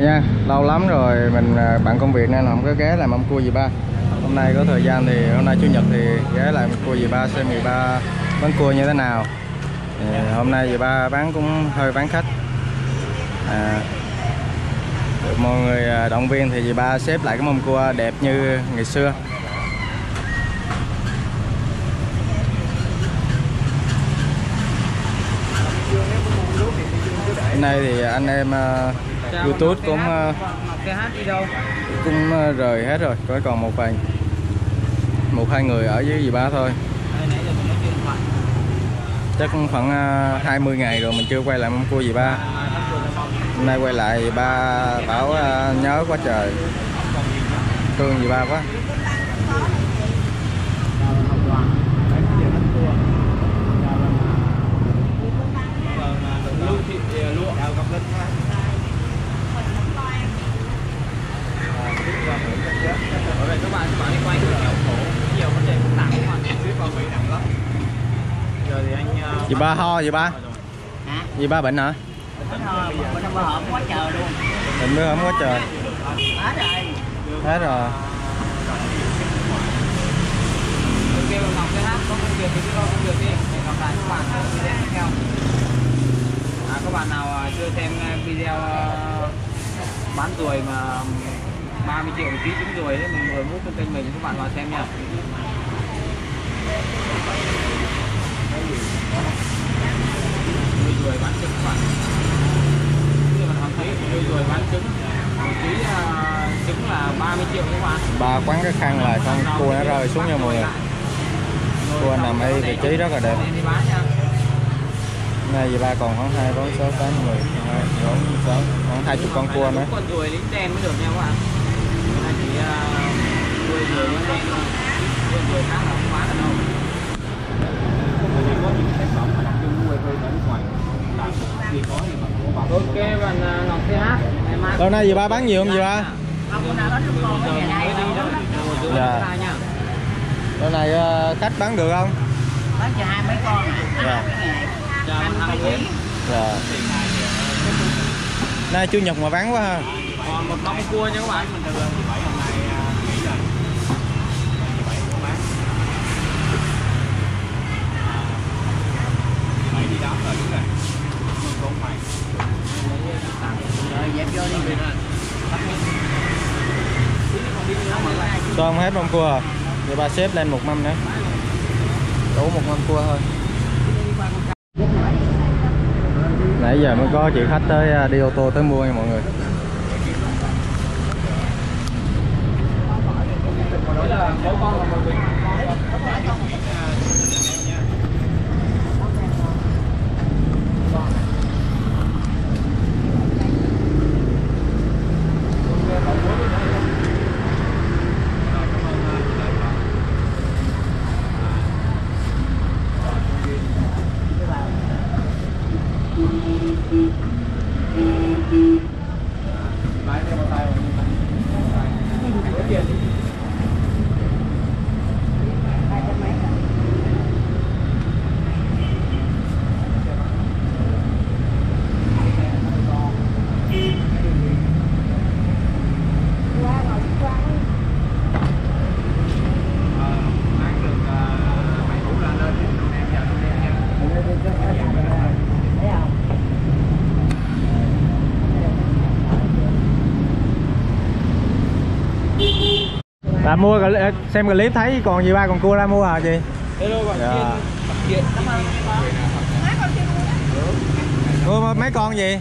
nha lâu lắm rồi mình à, bạn công việc nên không có ghé làm mâm cua gì ba. Hôm nay có thời gian thì hôm nay chủ nhật thì ghé lại mâm cua gì ba xem gì ba bán cua như thế nào. Thì hôm nay gì ba bán cũng hơi bán khách. À, được mọi người à, động viên thì gì ba xếp lại cái mâm cua đẹp như ngày xưa. Hôm nay thì anh em à, youtube cũng đâu? cũng uh, rời hết rồi. Có còn một vài một hai người ở với dì ba thôi. Chắc cũng khoảng uh, 20 ngày rồi mình chưa quay lại mâm cua dì ba. Hôm nay quay lại dì ba bảo nhớ quá trời. Thương dì ba quá Lưu thị lụa gặp đất Ở đây các bạn các bạn đi quay cửa kéo khổ nhiều vấn đề phức tạp các bạn. Xếp vào mấy nặng lắm giờ thì anh uh, dì ba ho dì ba. Hả? Dì ba bệnh hả? Ờ, bữa năm bữa hổm quá trời luôn. Bệnh mới không quá trời. Hết rồi. Hết rồi. Tôi kêu Ngọc cái hát có công việc thì cứ lo công việc đi. Để gặp lại các bạn ở video tiếp theo. À, các bạn nào à, chưa xem video bán ruồi mà 30 triệu một ký trứng ruồi đấy mình vừa mút trên kênh mình các bạn vào xem nha. Nuôi ruồi bán trứng bạn. Như bạn thấy nuôi ruồi bán trứng một ký à, trứng là 30 triệu các bạn. Ba quắn cái khăn lại con cua nó rơi xuống nha mọi người Cua nằm ở vị trí rất là đẹp. Nay dì ba còn khoảng hai bốn sáu tám mười bốn sáu khoảng hai chục con cua nữa. Con ruồi lính đen mới được nha các bạn Cái này chỉ uh, nuôi ruồi lính đen thôi nuôi ruồi khác là không bán được đâu ok bạn uh, Ngọc TH Lâu nay dì ba bán nhiều không dì ba? không có nào còn nhà đây đâu Dạ. Lâu này ờ, khách bán được không? bán cho hai mấy con à Dạ. Dạ, Dạ. Nay chủ nhật mà bán quá ha. còn một mâm cua nha các bạn rồi dẹp vô đi cho không hết mâm cua à? bà xếp lên một mâm nữa. Đủ một mâm cua thôi. Nãy giờ mới có chị khách tới à, đi ô tô tới mua nha mọi người. Mua xem clip thấy còn gì ba còn cua ra mua hả chị? hello bạn Dạ. Kiên. Mua mấy con gì?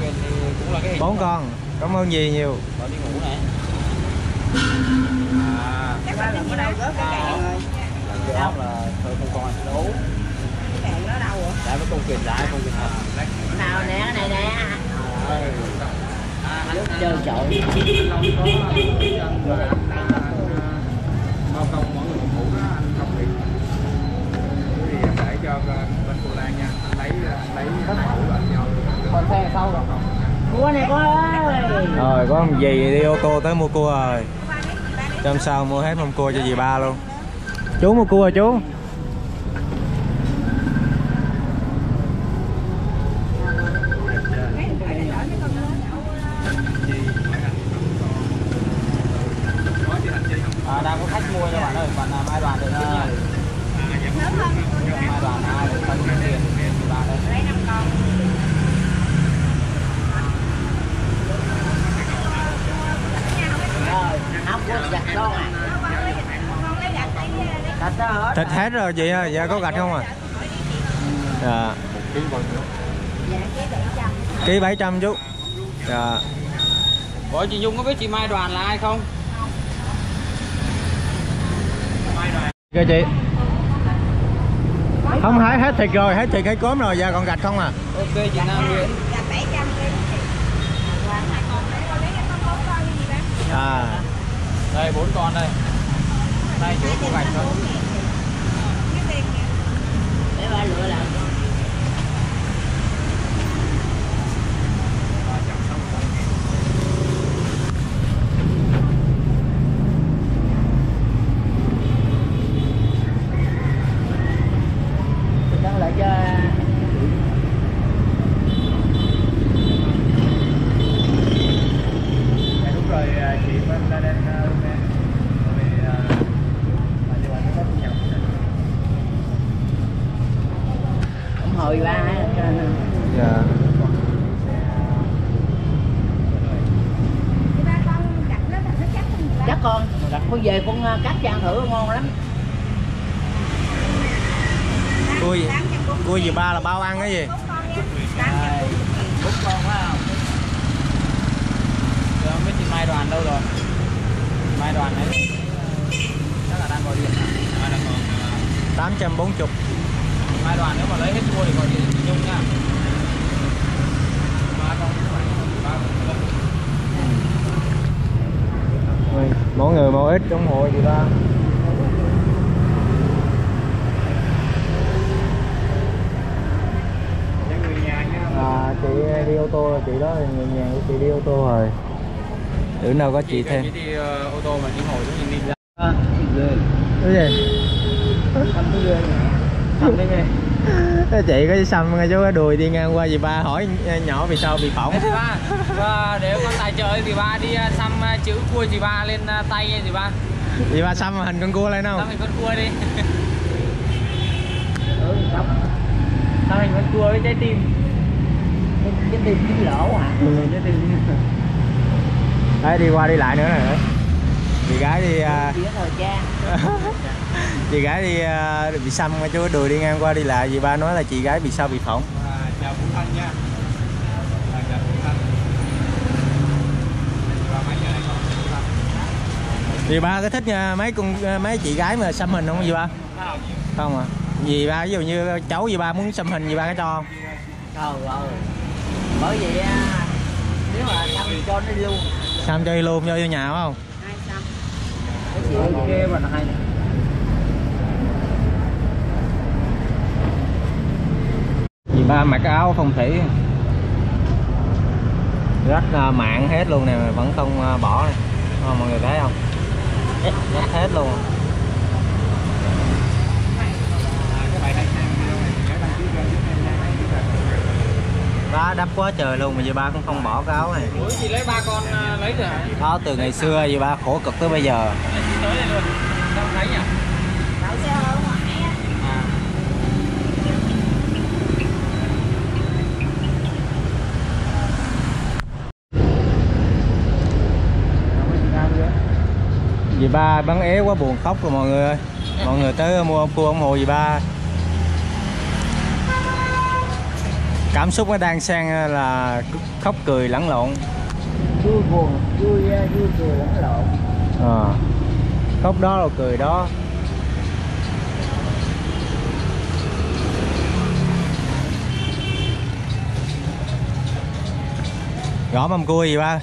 Kiên thì cũng là cái hình Bốn con. Cảm ơn gì nhiều. Đi ngủ này à là ở đâu rớt cái đèn rồi cái ốc là thôi không còn đấu cái đèn đó đâu rồi? Đã với công quyền đã công quyền thật nào nè cái này nè. À, nước trơn trội bao công mỗi người một mũ đó anh không thì thì để cho bên cô Lan nha anh lấy anh lấy hết mũ rồi anh còn xe sau rồi cua này ơi Rồi có một dì đi ô tô tới mua cua rồi. Trong sau mua hết mâm cua cho dì ba luôn. Chú mua cua rồi chú. con à thịt hết rồi chị ơi dạ có gạch không à dạ. Ký 700 chú. Dạ. Ủa chị Dung có biết chị Mai Đoàn là ai không? kìa chị. Không hết hết thịt rồi hết thịt hết cốm rồi. Dạ còn gạch không à Ok chị Nam Nguyễn à đây bốn con đây. Đây chỗ cô gạch thôi để ba lựa lại Tôi lại cho dạ đúng rồi chị bên ta đang hộ ba dạ. Chắc con. Con về con ờ, cắt cho ăn thử ngon lắm. Cua gì? Cua gì ba là bao ăn cái gì? Bốn con phải không? Giờ không biết chị Mai Đoàn đâu rồi. Mai Đoàn ấy Chắc là đang gọi điện. Mai là còn 840 Mai Đoàn nếu mà lấy hết mua thì gọi điện chị Nhung nha. Mỗi người một ít ủng hộ gì ba. À, chị đi ô tô rồi chị đó người nhà của chị đi ô tô rồi. Bữa nào có chị thêm. đi ờ, ô tô mà chị ngồi xuống nhìn đi ra. Cái gì chị có xăm cái đùi đi ngang qua gì ba hỏi nhỏ vì sao bị phỏng? Ba và nếu con tài trợ thì ba đi ờ, xăm ờ, chữ cua gì ba lên tay nha gì ba. Vì ba xăm hình con cua lên xăm không hình con cua đi. Ừ xăm. Hình con cua với trái tim. Cái tim lỗ hả? Trái tim đấy đi qua đi lại nữa này chị gái đi à, thời trang chị gái đi à, bị xăm cái đùi đi ngang qua đi lại vì ba nói là chị gái bị sao bị phỏng. Chào Phú Thanh nha. À, chào Phú Thanh. Thì ba có thích nha, mấy con mấy chị gái mà xăm hình không gì ba? Không. À. Vì ba ví dụ như cháu gì ba muốn xăm hình gì ba có cho không? Trời ơi bởi vậy á, nếu mà xăm thì cho nó đi luôn. Xăm cho đi luôn cho vô nhà không? Hai xăm? Cái gì ok mà hay ba mặc áo phong thủy. Rất uh, mạng hết luôn nè vẫn không à, bỏ này. Ờ, mọi người thấy không? Rất hết luôn. Ba đắp quá trời luôn mà vì ba cũng không bỏ cái áo này. Ủa chị lấy ba con ờ, lấy rồi áo từ ngày xưa vì ba khổ cực tới bây giờ. Tới đây luôn? Không thấy nhỉ? đậu xe ở ngoài á À Dì ba bán ế quá buồn khóc rồi mọi người ơi. Mọi người tới mua cua ủng hộ dì ba. Cảm xúc nó đang xen là khóc cười lẫn lộn. Vui buồn vui ờ, vui cười lẫn lộn. À. Khóc đó là cười đó. Gõ mâm cua gì ba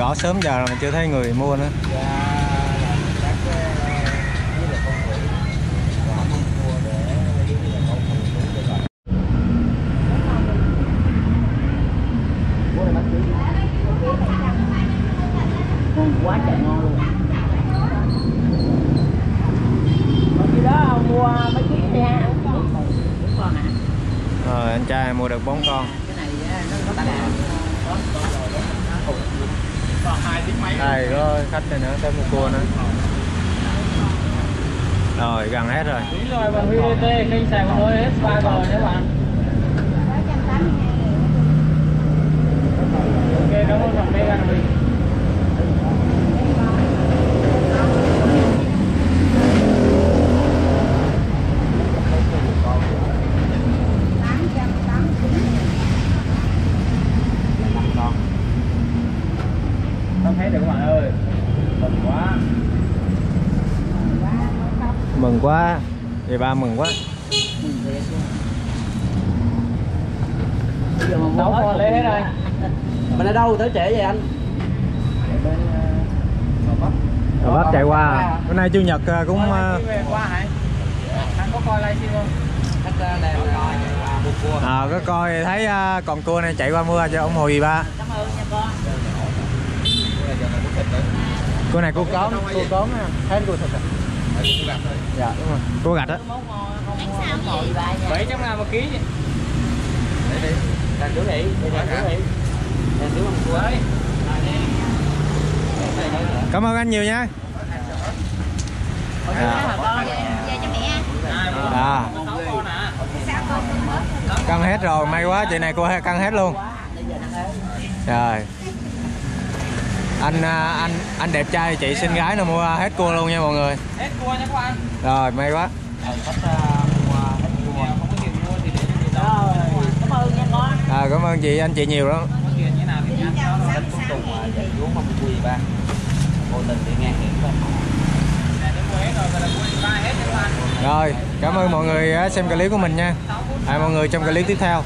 Gõ sớm giờ mà chưa thấy người mua nữa. Dạ sĩ quá trời ngon luôn. Còn gì đó ông mua mấy ký đi ha? Đúng con hả? Rồi anh trai mua được 4 con. Cái này á, nó có Còn hai tiếng mấy Đây có khách này nữa tới mua cua nữa. Rồi gần hết rồi. Đúng rồi bằng VVT kênh Sài Gòn ơi hết 3 rồi nhé bạn. Ok cảm các bạn ơi. Mừng quá. Mừng quá. Thì ba mừng quá. Nấu hết lấy hết rồi mình ở đâu tới trễ vậy anh? Bên Gò Vấp Gò chạy qua. Bữa nay chủ nhật ờ, cũng qua ờ, anh có coi livestream không? À, có coi. Thấy còn cua này chạy qua mưa cho ông Hồ ba? Cua này cua cốm cua cốm nè thấy cua thịt à? Dạ đúng rồi. Cua gạch á. Bảy trăm ngàn một ký. Đang chú ý, đang chú ý. Đang chú bằng cua. Đấy. cảm ơn anh nhiều nha. À, à à. cân hết? Rồi may quá chị này cô cân hết luôn. Trời anh à, anh anh đẹp trai chị xinh gái nào mua hết cua luôn nha mọi người Hết cua nha các bạn. rồi may quá Khách mua hết cua. Không có tiền mua thì để cho người ta. Cảm ơn nha con. à, cảm ơn chị anh chị nhiều lắm Có tiền như nào thì ăn cho rồi. Rồi, là rồi cảm ơn mọi người đã xem clip của mình nha hẹn mọi người trong clip tiếp theo